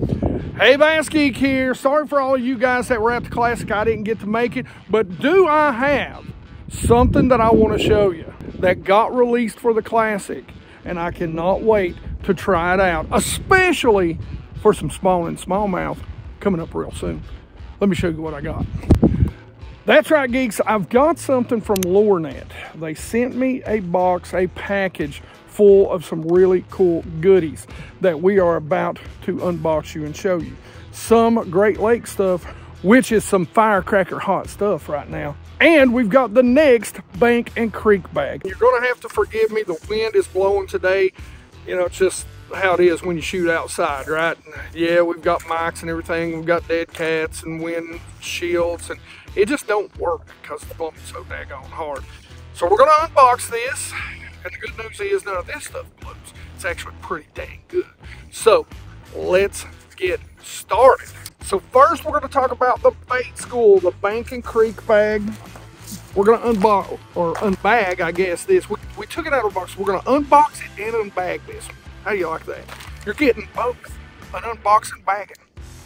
Hey, Bass Geek here. Sorry for all you guys that were at the Classic. I didn't get to make it, but do I have something that I want to show you that got released for the Classic, and I cannot wait to try it out, especially for some small and smallmouth coming up real soon. Let me show you what I got. That's right, geeks. I've got something from LureNet. They sent me a box, a package full of some really cool goodies that we are about to unbox you and show you. Some Great Lake stuff, which is some firecracker hot stuff right now. And we've got the next bank and creek bag. You're gonna have to forgive me, the wind is blowing today. You know, it's just how it is when you shoot outside, right? Yeah, we've got mics and everything. We've got dead cats and wind shields, and it just don't work because it's blowing so daggone hard. So we're gonna unbox this. And the good news is none of this stuff blows. It's actually pretty dang good. So let's get started. So first we're gonna talk about the bait school, the Bank and Creek bag. We're gonna unbox, or unbag, I guess, this. We, we took it out of the box. We're gonna unbox it and unbag this. How do you like that? You're getting both, an unboxing bagging,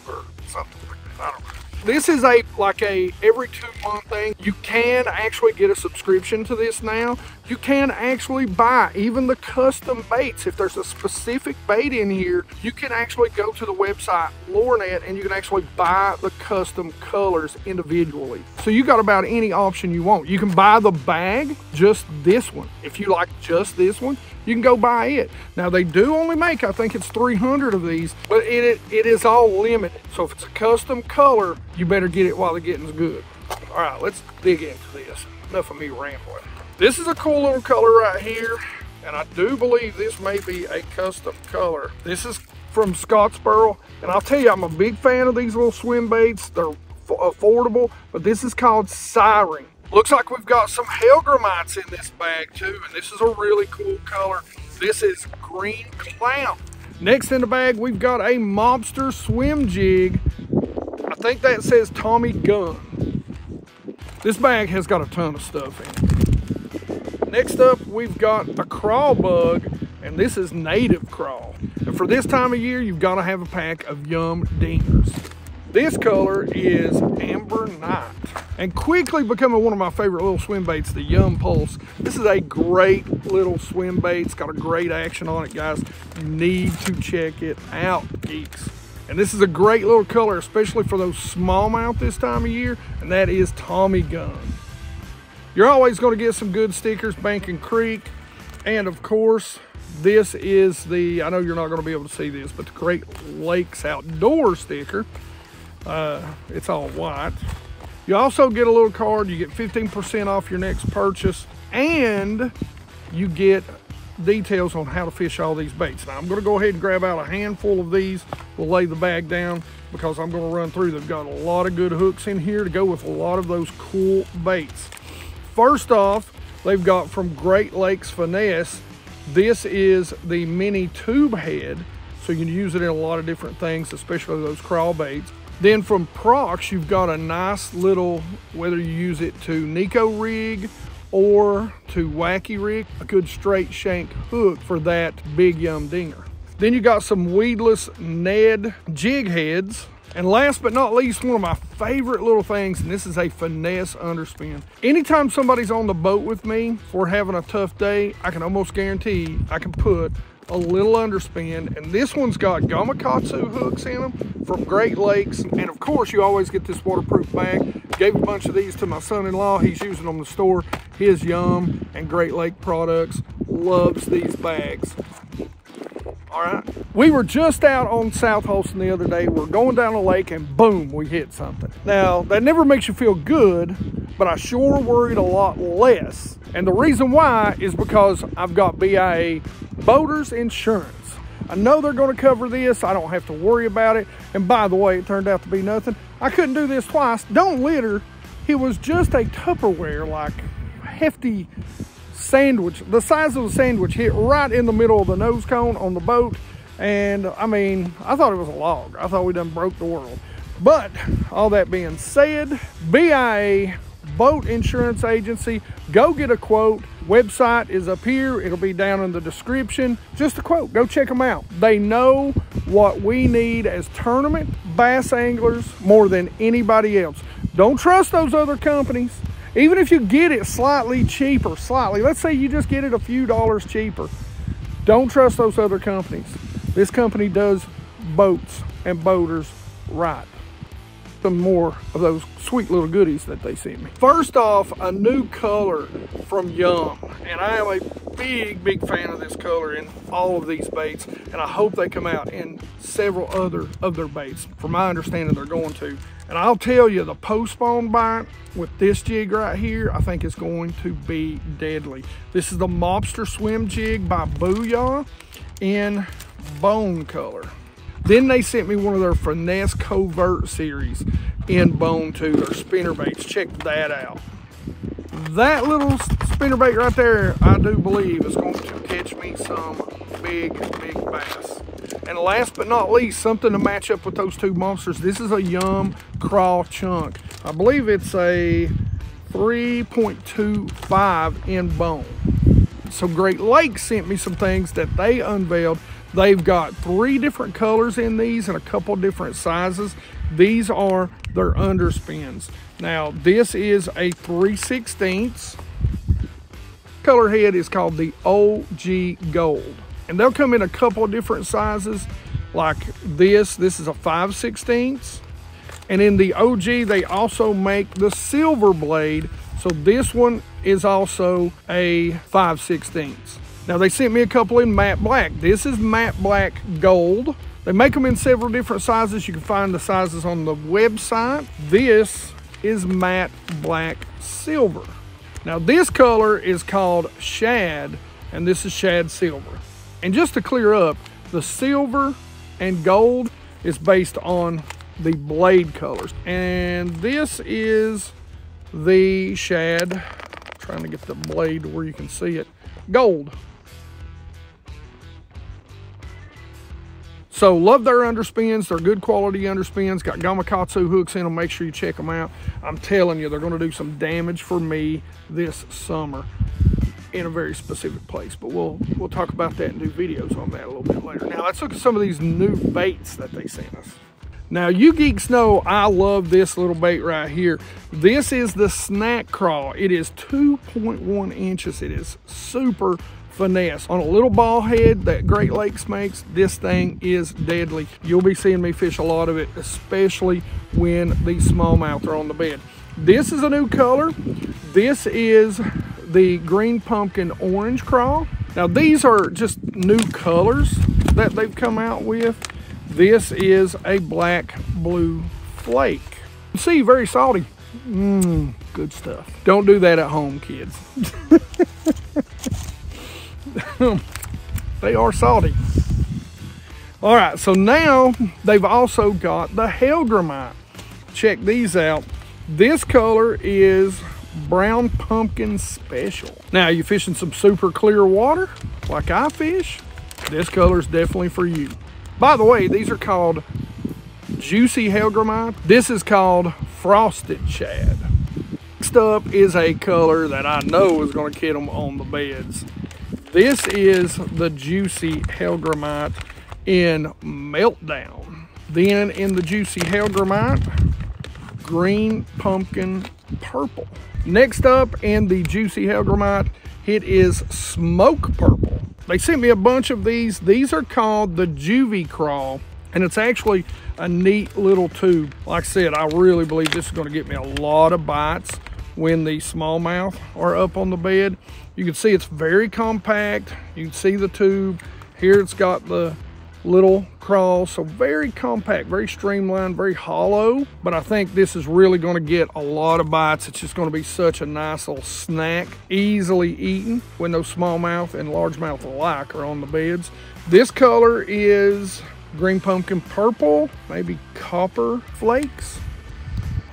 or something like that, I don't know. This is a like a every two month thing. You can actually get a subscription to this now. You can actually buy even the custom baits. If there's a specific bait in here, you can actually go to the website LureNet and you can actually buy the custom colors individually. So you got about any option you want. You can buy the bag, just this one. If you like just this one, you can go buy it. Now they do only make, I think it's 300 of these, but it, it is all limited. So if it's a custom color, you better get it while the getting's good. All right, let's dig into this. Enough of me rambling. This is a cool little color right here, and I do believe this may be a custom color. This is from Scottsboro, and I'll tell you, I'm a big fan of these little swim baits. They're affordable, but this is called Siren. Looks like we've got some Hellgrammites in this bag too, and this is a really cool color. This is Green Clown. Next in the bag, we've got a Mobster Swim Jig. I think that says Tommy Gun. This bag has got a ton of stuff in it. Next up, we've got a crawl bug, and this is native crawl. And for this time of year, you've got to have a pack of Yum Dingers. This color is Amber Night and quickly becoming one of my favorite little swim baits, the Yum Pulse. This is a great little swim bait. It's got a great action on it, guys. You need to check it out, geeks. And this is a great little color, especially for those smallmouth this time of year, and that is Tommy Gun. You're always gonna get some good stickers, Bank and Creek, and of course, this is the, I know you're not gonna be able to see this, but the Great Lakes Outdoor sticker. Uh, it's all white. You also get a little card. You get 15% off your next purchase and you get details on how to fish all these baits. Now I'm gonna go ahead and grab out a handful of these. We'll lay the bag down because I'm gonna run through. They've got a lot of good hooks in here to go with a lot of those cool baits. First off, they've got from Great Lakes Finesse. This is the mini tube head. So you can use it in a lot of different things, especially those crawl baits. Then from Prox, you've got a nice little, whether you use it to Neko rig or to wacky rig, a good straight shank hook for that big yum dinger. Then you got some weedless Ned jig heads. And last but not least, one of my favorite little things, and this is a finesse underspin. Anytime somebody's on the boat with me, if we're having a tough day, I can almost guarantee I can put a little underspin. And this one's got Gamakatsu hooks in them from Great Lakes. And of course, you always get this waterproof bag. Gave a bunch of these to my son-in-law. He's using them to store his Yum and Great Lake products. Loves these bags. All right. We were just out on South Holston the other day. We're going down the lake and boom, we hit something. Now, that never makes you feel good, but I sure worried a lot less. And the reason why is because I've got BIA Boaters Insurance. I know they're going to cover this. I don't have to worry about it. And by the way, it turned out to be nothing. I couldn't do this twice. Don't litter. It was just a Tupperware, like hefty sandwich. The size of a sandwich hit right in the middle of the nose cone on the boat. And I mean, I thought it was a log. I thought we done broke the world. But all that being said, BIA Boat Insurance Agency, go get a quote. Website is up here. It'll be down in the description. Just a quote. Go check them out. They know what we need as tournament bass anglers more than anybody else. Don't trust those other companies. Even if you get it slightly cheaper, slightly, let's say you just get it a few dollars cheaper, don't trust those other companies. This company does boats and boaters right some more of those sweet little goodies that they sent me. First off, a new color from Yum. And I am a big, big fan of this color in all of these baits. And I hope they come out in several other of their baits. From my understanding, they're going to. And I'll tell you, the post-spawn bite with this jig right here, I think is going to be deadly. This is the Mobster Swim Jig by Booyah in bone color. Then they sent me one of their Finesse Covert series in bone too, their spinner baits. Check that out. That little spinner bait right there, I do believe is going to catch me some big, big bass. And last but not least, something to match up with those two monsters. This is a Yum Craw Chunk. I believe it's a 3.25 in bone. So Great Lakes sent me some things that they unveiled They've got three different colors in these and a couple different sizes. These are their underspins. Now, this is a 3 16ths. Color head is called the OG Gold. And they'll come in a couple different sizes like this. This is a 5 16ths. And in the OG, they also make the silver blade. So this one is also a 5 16ths. Now they sent me a couple in matte black. This is matte black gold. They make them in several different sizes. You can find the sizes on the website. This is matte black silver. Now this color is called shad and this is shad silver. And just to clear up, the silver and gold is based on the blade colors. And this is the shad, trying to get the blade where you can see it, gold. So love their underspins. They're good quality underspins. Got Gamakatsu hooks in them. Make sure you check them out. I'm telling you, they're going to do some damage for me this summer in a very specific place. But we'll we'll talk about that and do videos on that a little bit later. Now let's look at some of these new baits that they sent us. Now you geeks know I love this little bait right here. This is the Snack Craw. It is 2.1 inches. It is super finesse. On a little ball head that Great Lakes makes, this thing is deadly. You'll be seeing me fish a lot of it, especially when these smallmouth are on the bed. This is a new color. This is the green pumpkin orange craw. Now these are just new colors that they've come out with. This is a black blue flake. See, very salty. Mmm, good stuff. Don't do that at home, kids. they are salty. All right, so now they've also got the Hellgrammite. Check these out. This color is brown pumpkin special. Now, you fishing some super clear water like I fish? This color is definitely for you. By the way, these are called Juicy Hellgrammite. This is called Frosted Shad. Next up is a color that I know is going to get them on the beds. This is the Juicy Hellgrammite in Meltdown. Then in the Juicy Hellgrammite, Green Pumpkin Purple. Next up in the Juicy Hellgrammite, it is Smoke Purple. They sent me a bunch of these. These are called the Juvie Craw, and it's actually a neat little tube. Like I said, I really believe this is gonna get me a lot of bites when the smallmouth are up on the bed. You can see it's very compact. You can see the tube. Here it's got the little crawl, so very compact, very streamlined, very hollow. But I think this is really gonna get a lot of bites. It's just gonna be such a nice little snack, easily eaten when those smallmouth and largemouth alike are on the beds. This color is green pumpkin purple, maybe copper flakes.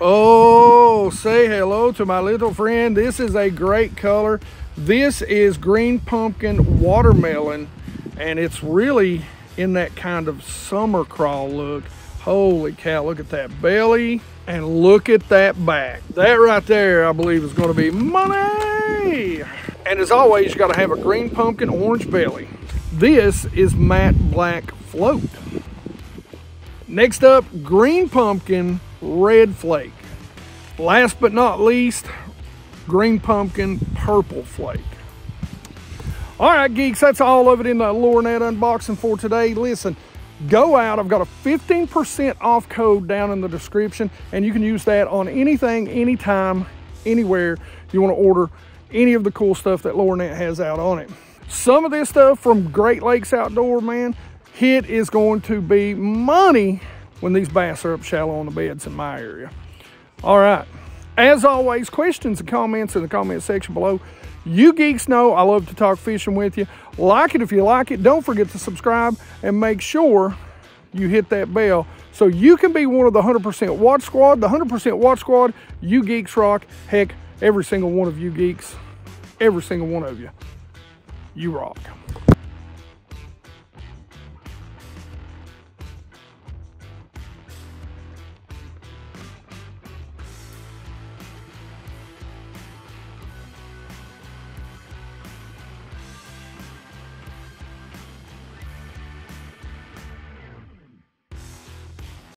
Oh, say hello to my little friend. This is a great color. This is green pumpkin watermelon, and it's really in that kind of summer crawl look. Holy cow, look at that belly, and look at that back. That right there, I believe, is gonna be money. And as always, you gotta have a green pumpkin orange belly. This is matte black float. Next up, green pumpkin red flake. Last but not least, green pumpkin purple flake. All right, geeks, that's all of it in the LureNet unboxing for today. Listen, go out. I've got a 15% off code down in the description, and you can use that on anything, anytime, anywhere you want to order any of the cool stuff that LureNet has out on it. Some of this stuff from Great Lakes Outdoor, man, it is going to be money when these bass are up shallow on the beds in my area. All right. As always, questions and comments in the comment section below. You geeks know I love to talk fishing with you. Like it if you like it. Don't forget to subscribe and make sure you hit that bell so you can be one of the 100% Watch Squad. The 100% Watch Squad, you geeks rock. Heck, every single one of you geeks, every single one of you, you rock.